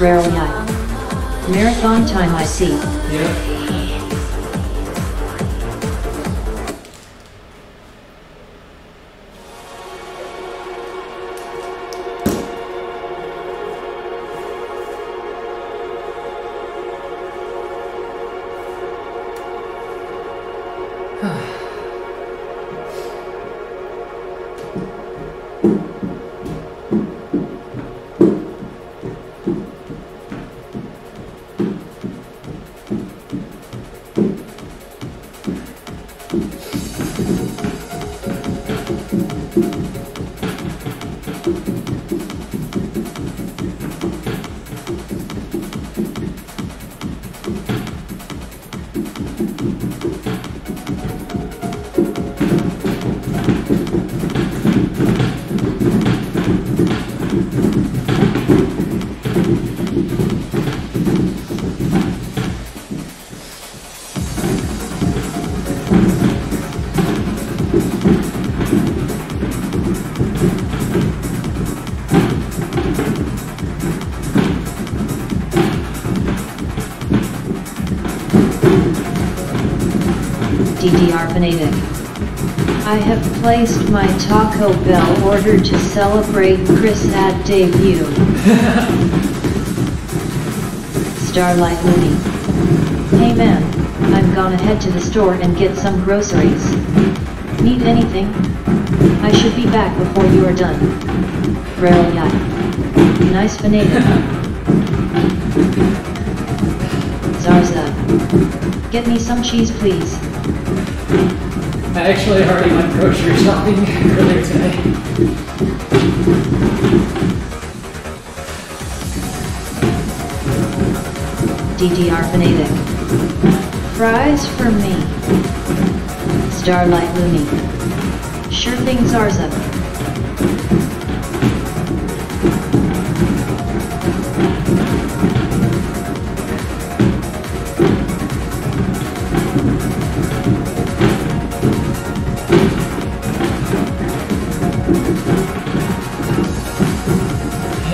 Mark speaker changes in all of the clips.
Speaker 1: Rarely I. Marathon time I see.
Speaker 2: Yep.
Speaker 1: I have placed my Taco Bell order to celebrate Chris at debut. Starlight Looney. Hey man, I'm gonna head to the store and get some groceries. Need anything? I should be back before you are done. Rarely I. Nice Fanatic. Zarza. Get me some cheese please.
Speaker 2: I actually already went grocery shopping earlier today.
Speaker 1: DDR Fanatic. Fries for me. Starlight Looney. Sure thing Zarza.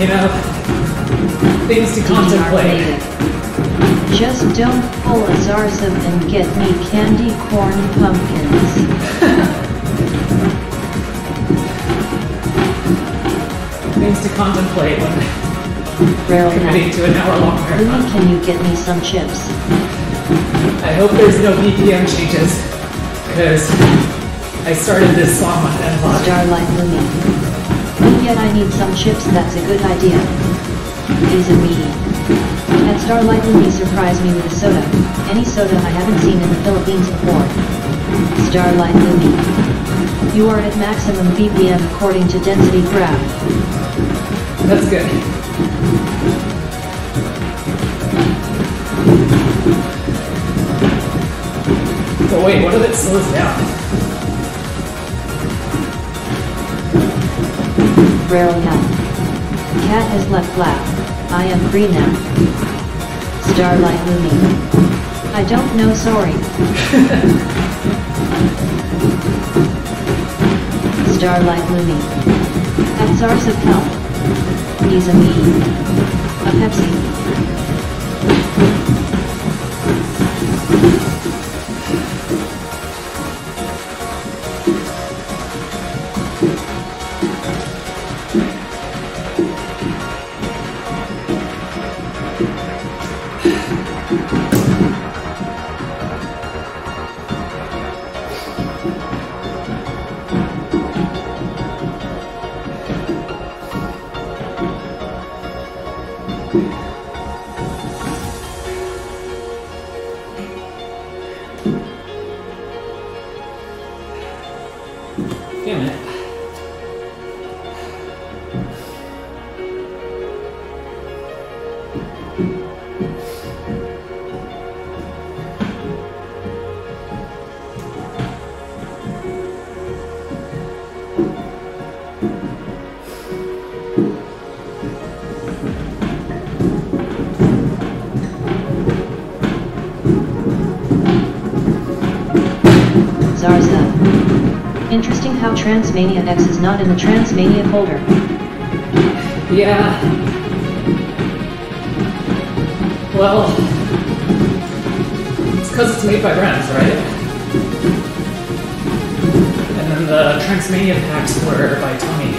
Speaker 2: You know, things to contemplate.
Speaker 1: Just don't pull a Zarza and get me candy corn pumpkins.
Speaker 2: Things to contemplate when
Speaker 1: Rarely
Speaker 2: committing to an hour-long
Speaker 1: Looney,
Speaker 2: marathon.
Speaker 1: can you get me some chips?
Speaker 2: I hope there's no BPM changes, because I started this song on N-Block.
Speaker 1: Starlight Looney. Yet I need some chips, that's a good idea. Easy me. At Starlight Looney surprised me with a soda. Any soda I haven't seen in the Philippines before. Starlight Looney. You are at maximum BPM according to density graph.
Speaker 2: That's good. But wait, what if it slows down?
Speaker 1: Rarely night. Cat has left black. I am free now. Starlight Looney. I don't know sorry. Starlight Looney. That's ours of help. He's a me. A Pepsi. How TranceManiaX is not in the TranceMania folder.
Speaker 2: Yeah. Well, it's because it's made by Rams, right? And then the TranceMania packs were by Tony.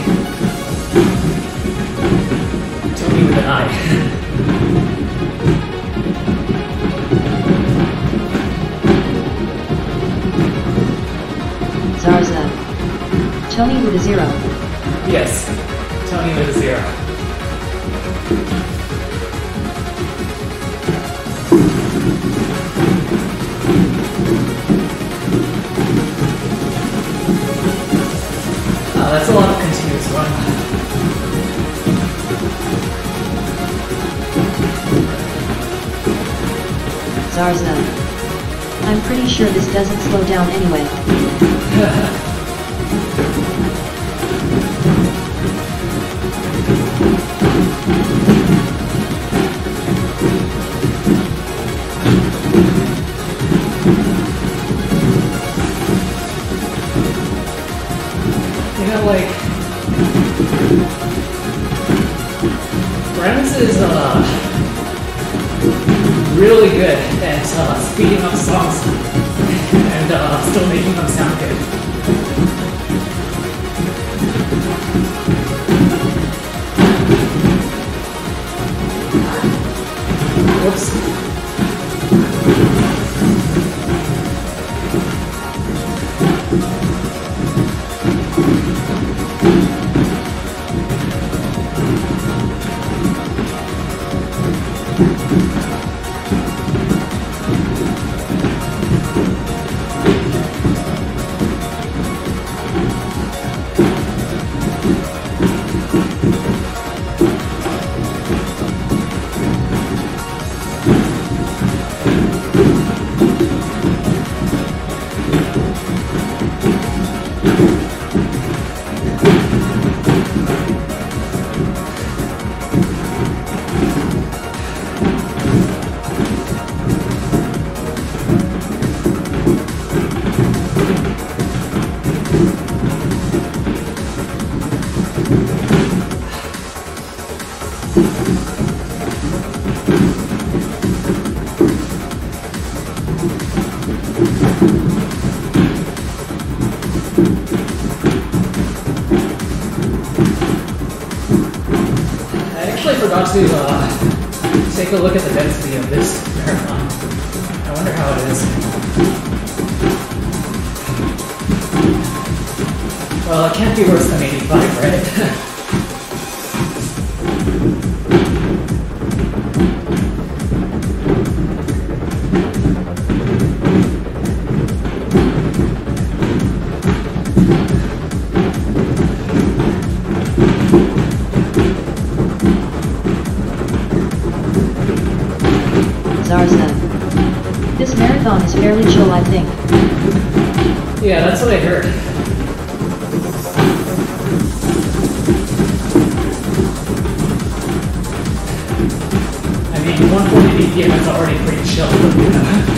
Speaker 2: Tony with an I.
Speaker 1: Tony with a zero.
Speaker 2: yes, Tony with a zero. Oh, that's a lot of continuous run.
Speaker 1: Zarza. I'm pretty sure this doesn't slow down anyway.
Speaker 2: to uh, take a look at the density of this marathon. I wonder how it is. Well, it can't be worse than 85, right?
Speaker 1: I
Speaker 2: yeah, that's what I heard. I mean, 140 BPM is already pretty chill.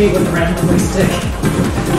Speaker 2: My feet randomly stick.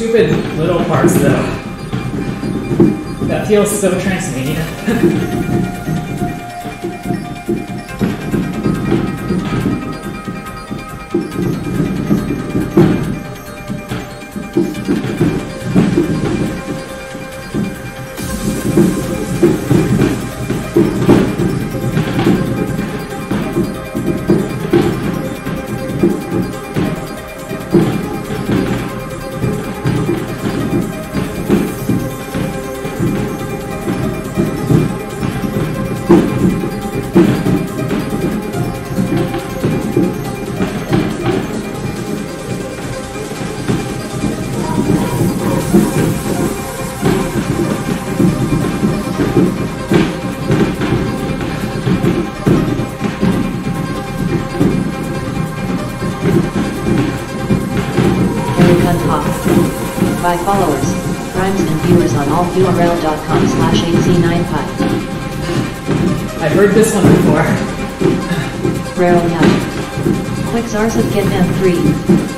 Speaker 2: Stupid little parts, though. That feels so TranceMania.
Speaker 1: by followers, friends and viewers on allurl.com slash 8c9pi.
Speaker 2: I've heard this one before.
Speaker 1: Rarely out. Quick Zarsav get M3.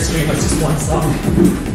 Speaker 2: history just one song.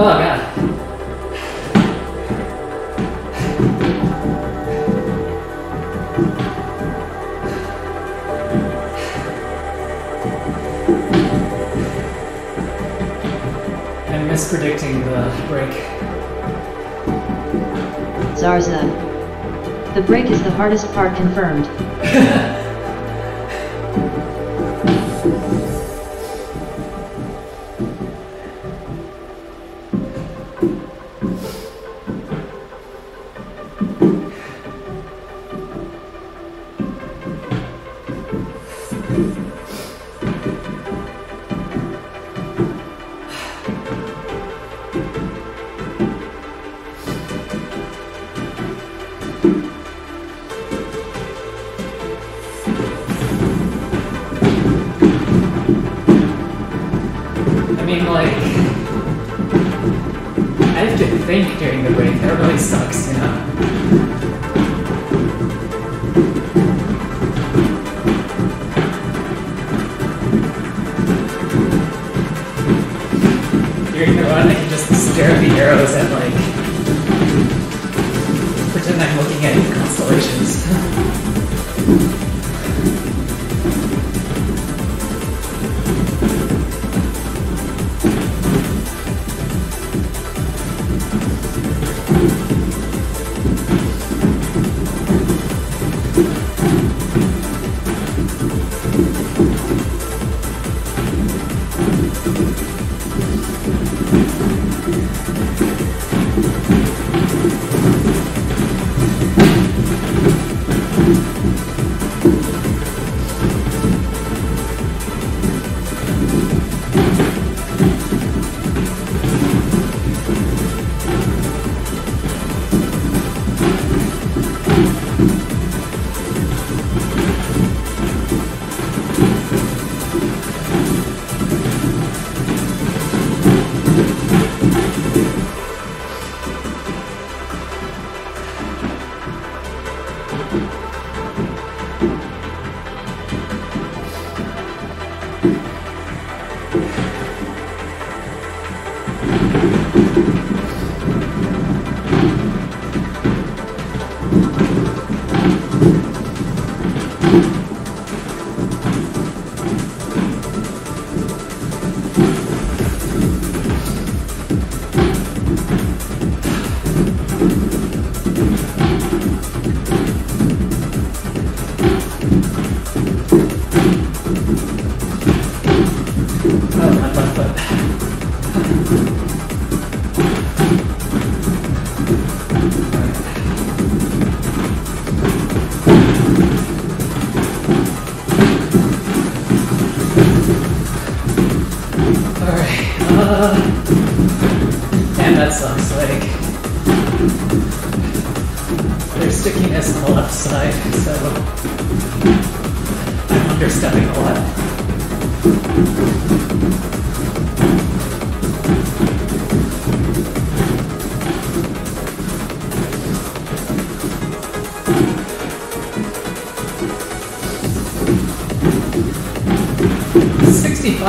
Speaker 2: Oh, God. mispredicting the break.
Speaker 1: Zarza. The break is the hardest part confirmed.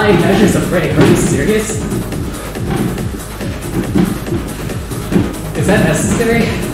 Speaker 2: Measures of brake. Are you serious? Is that necessary?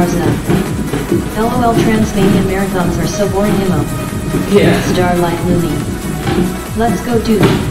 Speaker 1: LOL TranceMania marathons are so boring emo.
Speaker 2: Yeah.
Speaker 1: Starlight Looney. Let's go do.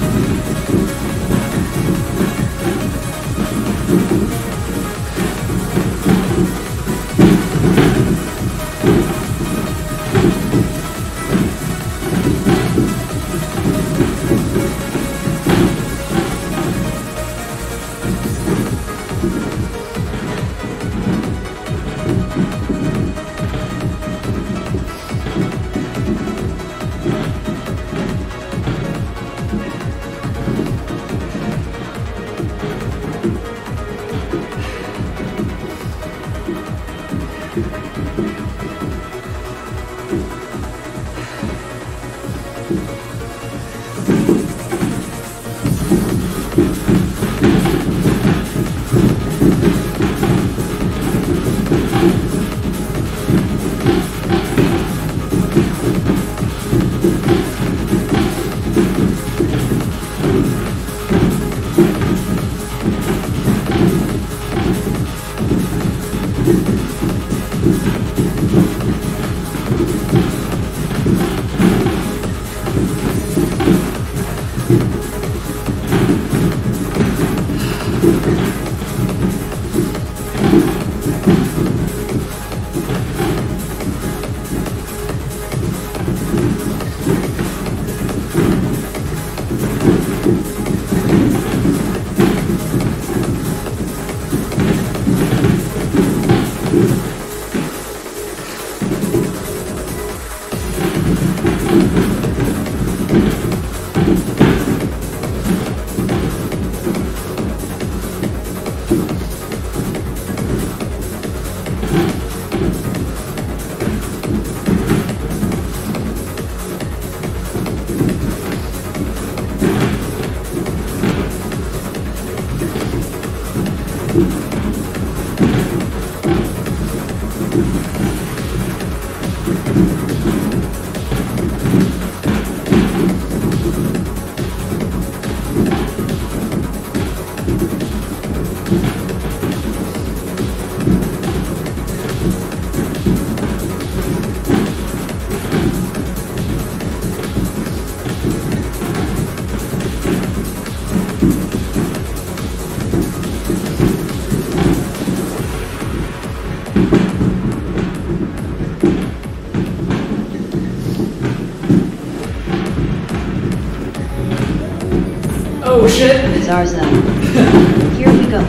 Speaker 1: Here we go.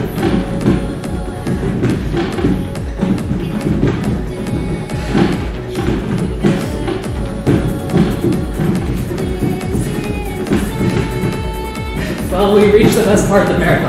Speaker 2: Well, we reached the best part of the marathon.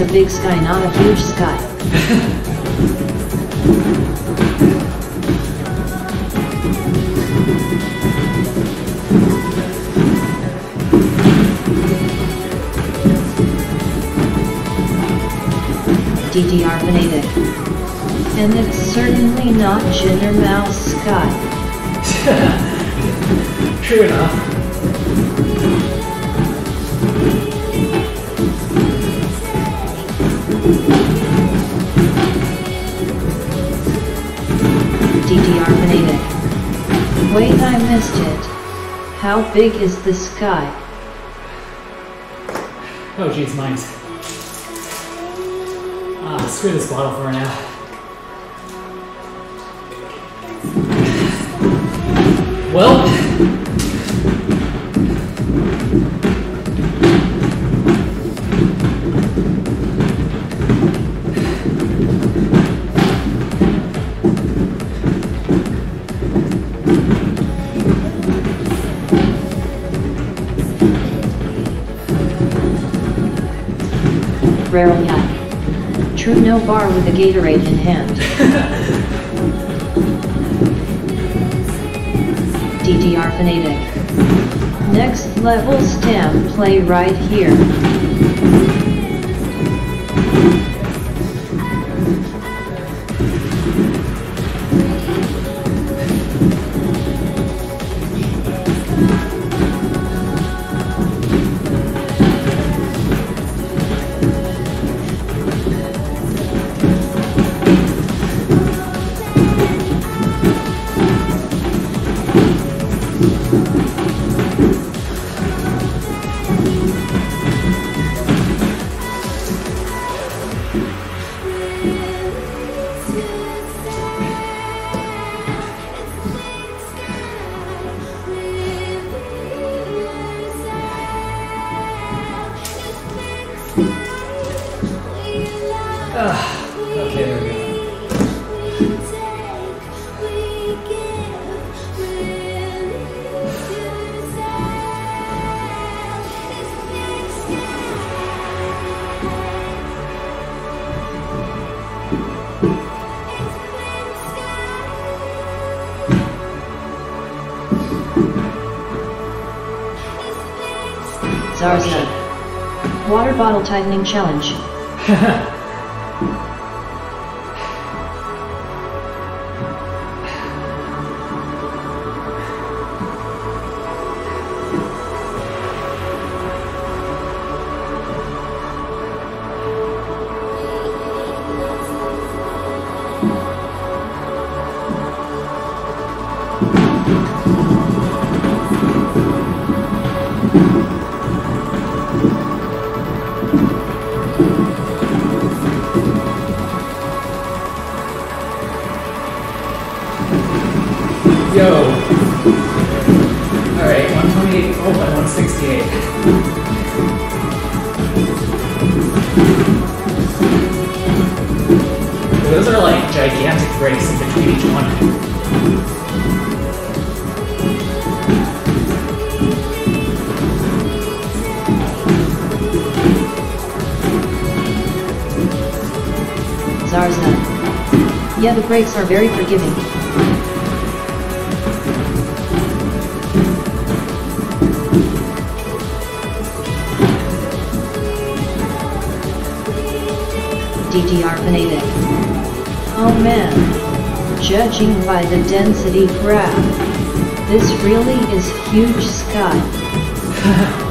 Speaker 1: A big sky, not a huge sky. DDR Venedict. And it's certainly not Jinder Mouse Sky.
Speaker 2: True enough.
Speaker 1: Venedict. Wait, I missed it. How big is the sky?
Speaker 2: Oh geez, mines. Ah, screw this bottle for now. Well,
Speaker 1: bar with a Gatorade in hand. DDR Fanatic. Next level stamp play right here. Tightening challenge. the breaks are very forgiving. DDR fanatic. Oh man. Judging by the density graph, this really is huge sky.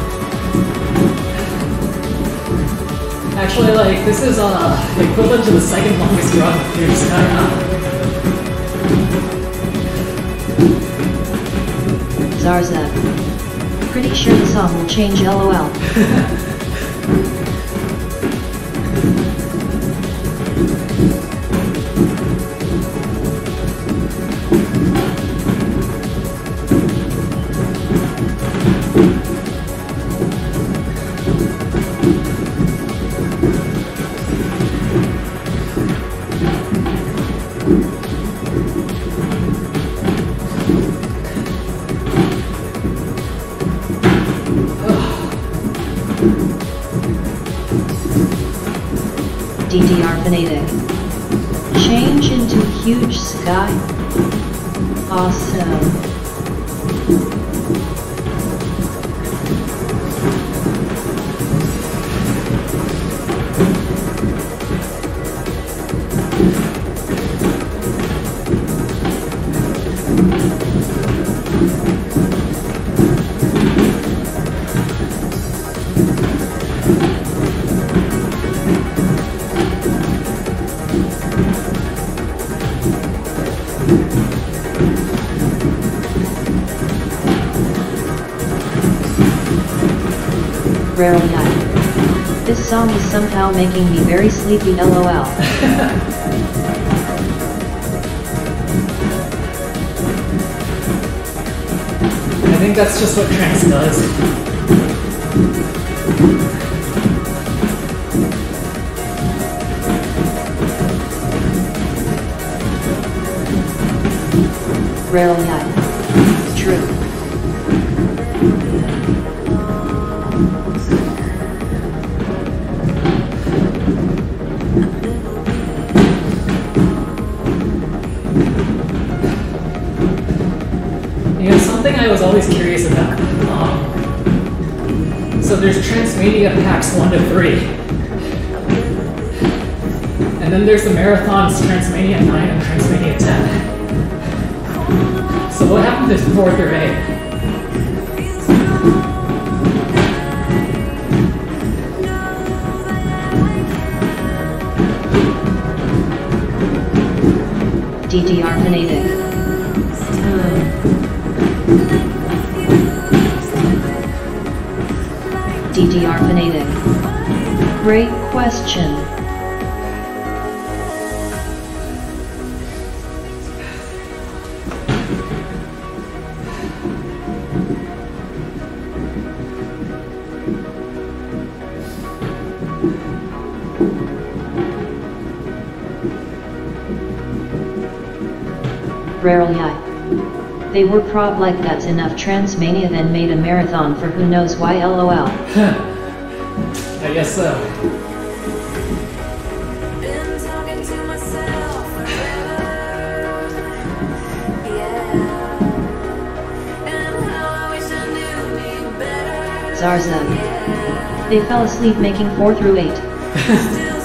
Speaker 2: Actually, like, this is uh, equivalent to the second longest run of Huge Sky now.
Speaker 1: Zarza. Pretty sure the song will change LOL. somehow making me very sleepy lol.
Speaker 2: I think that's just what trance does.
Speaker 1: I.
Speaker 2: there's TranceMania packs 1 to 3. And then there's the marathons TranceMania 9 and TranceMania 10. So what happened to 4 through 8?
Speaker 1: DDR fanatic. Fanatic? Great question.
Speaker 3: Rarely they were prob like that's enough TranceMania then made a marathon for who knows why lol.
Speaker 2: I guess so.
Speaker 1: Been talking to myself forever. Yeah. And how I wish I knew me better.
Speaker 3: Zarza. They fell asleep making 4 through 8.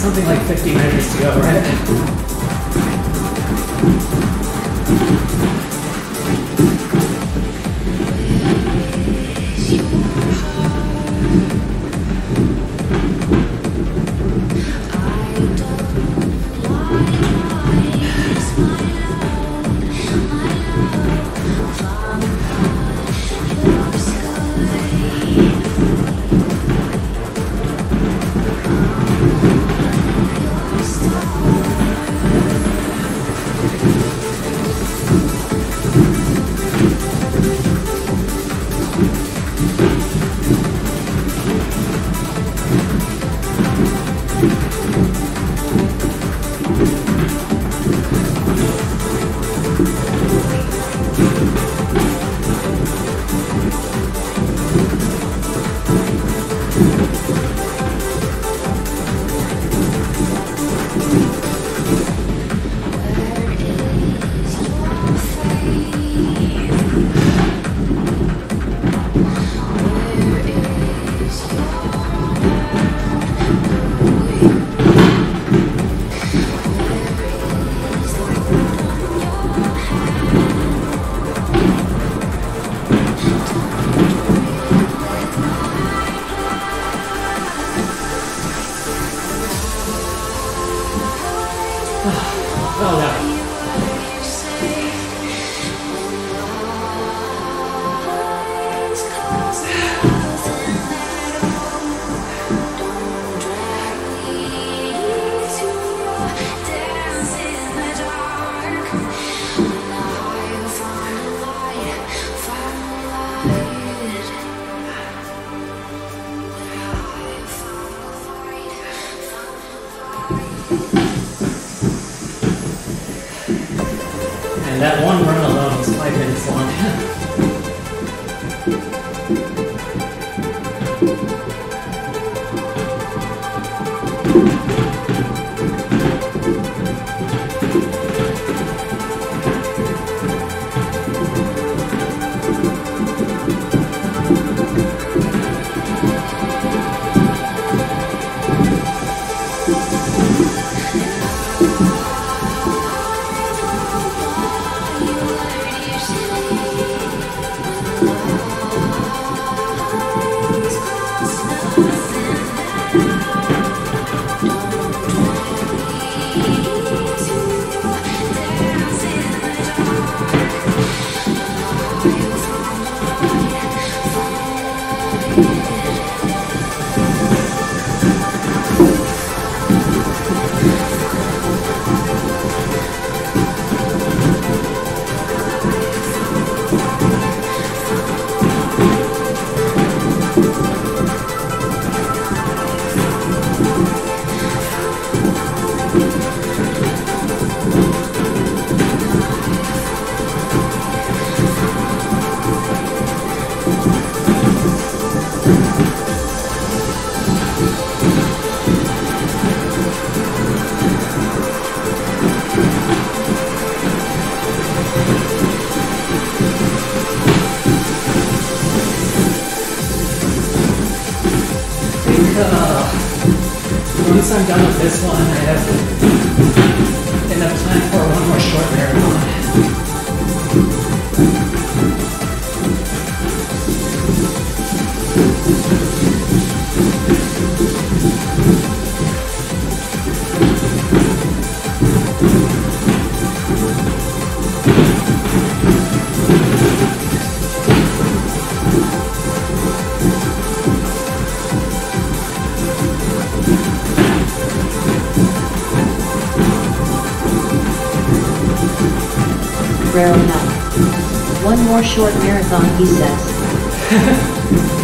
Speaker 2: something like 50 minutes to go, right?
Speaker 3: Was five minutes done with this one, I have enough time for one more short marathon.
Speaker 2: Short marathon, he says.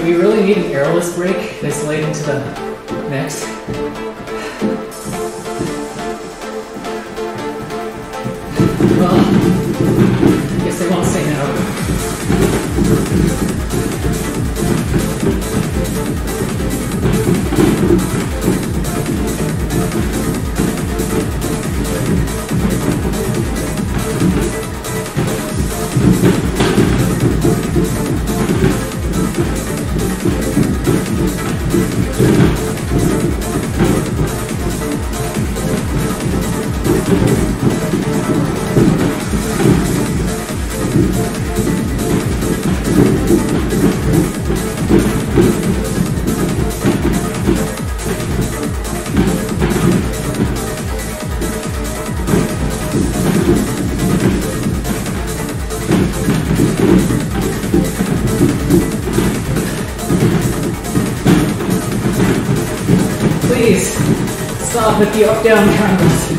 Speaker 2: Do we really need an airless break this late into the next? Well, at the up down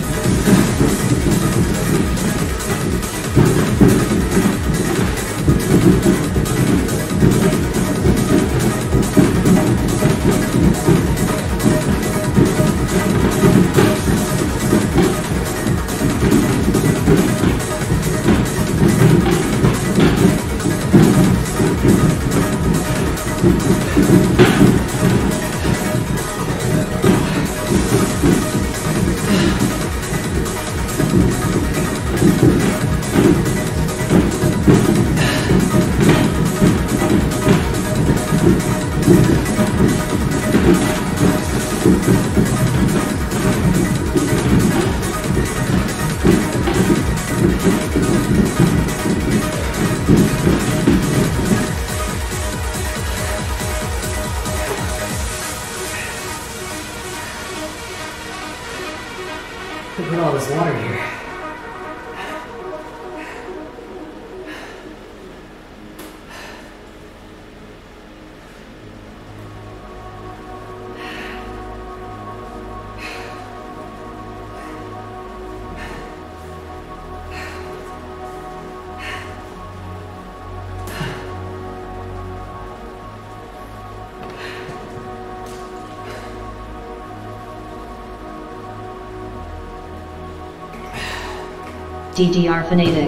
Speaker 1: DDR fanatic.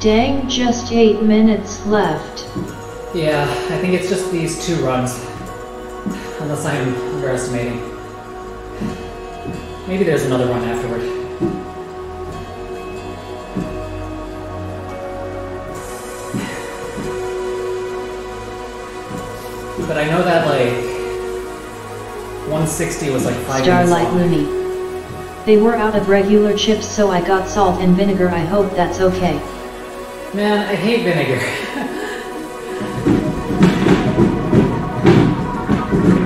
Speaker 1: Dang, just 8 minutes left.
Speaker 2: Yeah, I think it's just these two runs. Unless I'm underestimating. Maybe there's another run afterward. But I know that like 160 was like five minutes
Speaker 1: Starlight
Speaker 2: long.
Speaker 1: Looney. They were out of regular chips so I got salt and vinegar I hope that's okay.
Speaker 2: Man, I hate vinegar.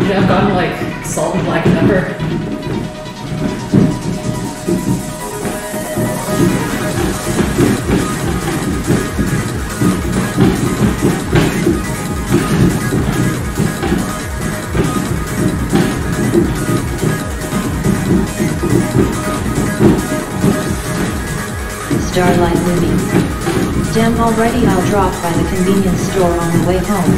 Speaker 2: Could have gotten like salt and black pepper?
Speaker 1: Starlight Looney. Damn already I'll drop by the convenience store on the way home.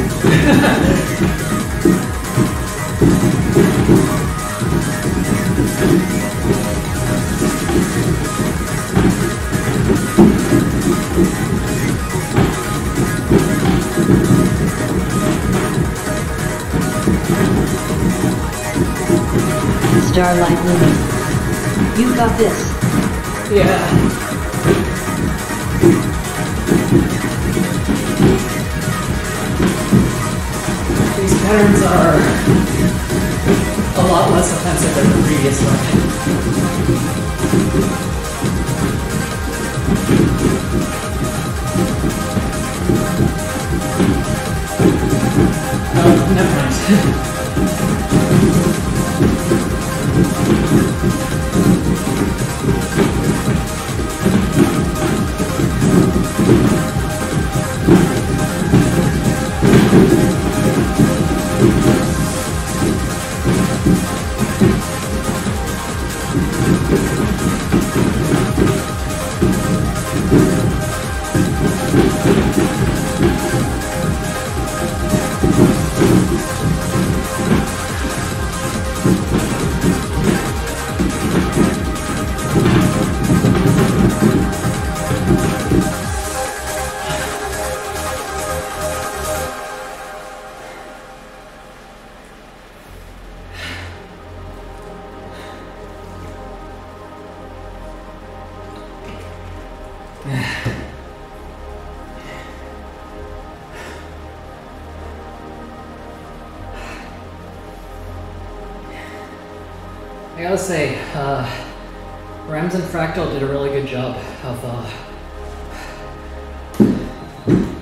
Speaker 1: Starlight Looney. You got this.
Speaker 2: Yeah. These patterns are a lot less offensive than the previous one. Oh, never mind. uh, Rams and Fractal did a really good job of uh,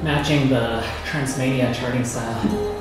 Speaker 2: matching the TranceMania charting style.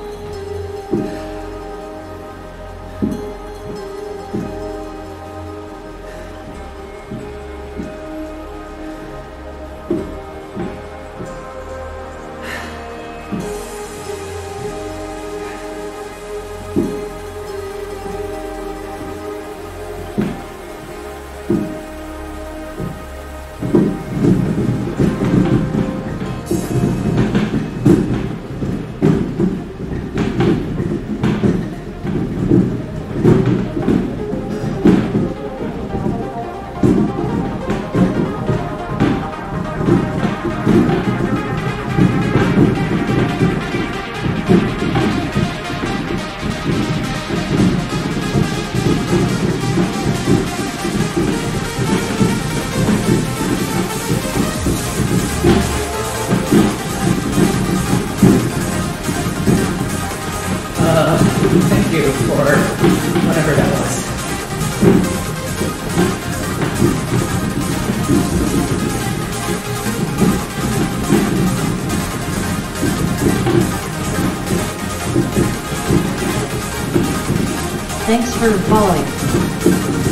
Speaker 1: Thanks for following.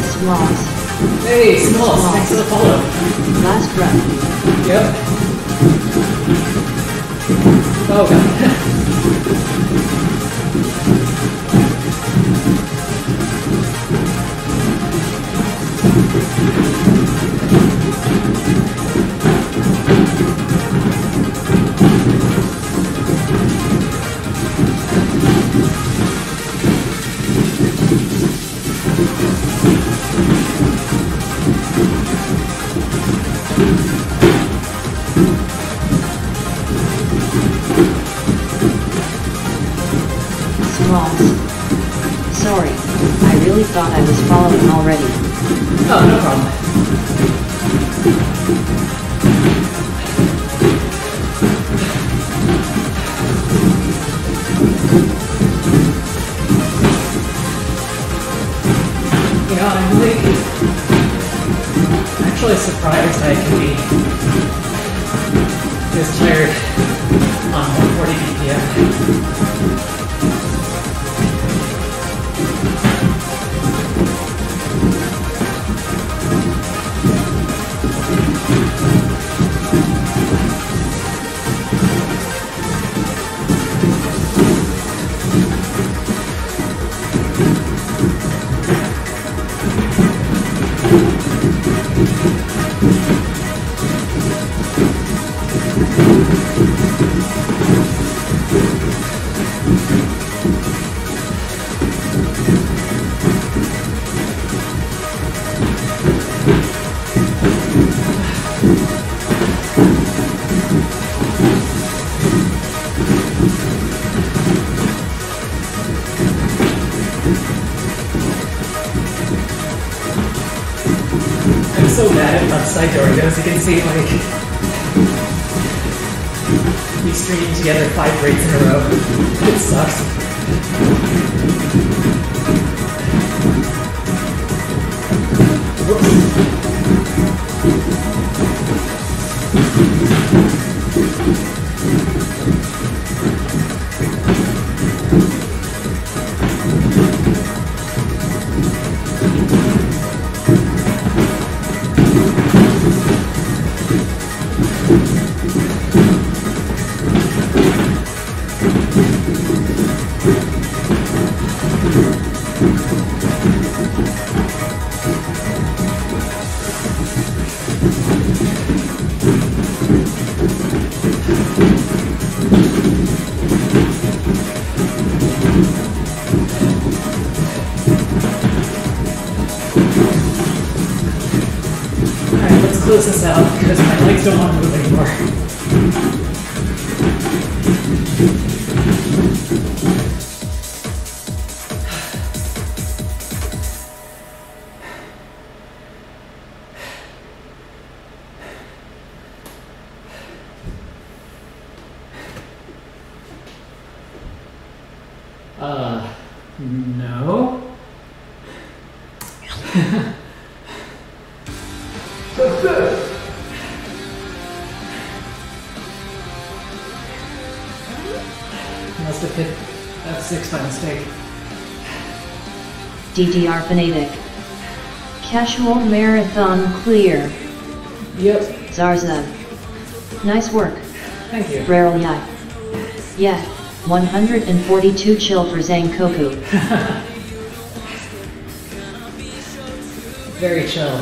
Speaker 1: Smalls.
Speaker 2: Hey, Smalls, thanks for the follow.
Speaker 1: Last breath.
Speaker 2: Yep. Oh god. At upside Doritos. You can see like we streamed together five breaks in a row. It sucks. Whoops.
Speaker 1: DDR Fanatic. Casual Marathon Clear.
Speaker 2: Yep.
Speaker 1: Zarza. Nice work.
Speaker 2: Thank you.
Speaker 1: Rarely yeah. Yeah, 142 chill for Zangkoku.
Speaker 2: Very chill.